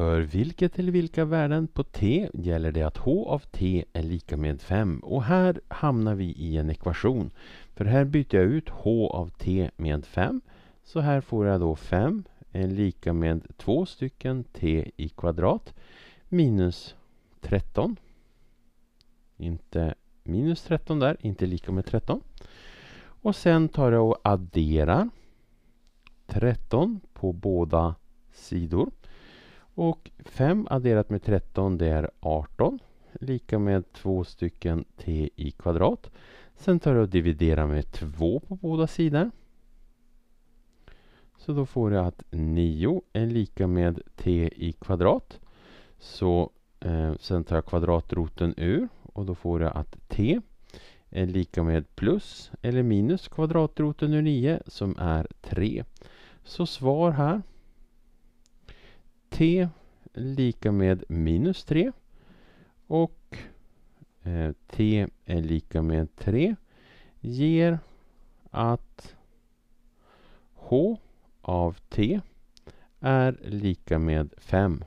För vilket eller vilka värden på t gäller det att h av t är lika med 5. Och här hamnar vi i en ekvation. För här byter jag ut h av t med 5. Så här får jag då 5 är lika med 2 stycken t i kvadrat minus 13. Inte minus 13 där, inte lika med 13. Och sen tar jag och adderar 13 på båda sidor. Och 5 adderat med 13 det är 18. Lika med 2 stycken t i kvadrat. Sen tar jag och dividerar med 2 på båda sidor. Så då får jag att 9 är lika med t i kvadrat. Så eh, sen tar jag kvadratroten ur och då får jag att t är lika med plus eller minus kvadratroten ur 9 som är 3. Så svar här. T lika med minus 3. Och eh, T är lika med 3 ger att H av T är lika med 5.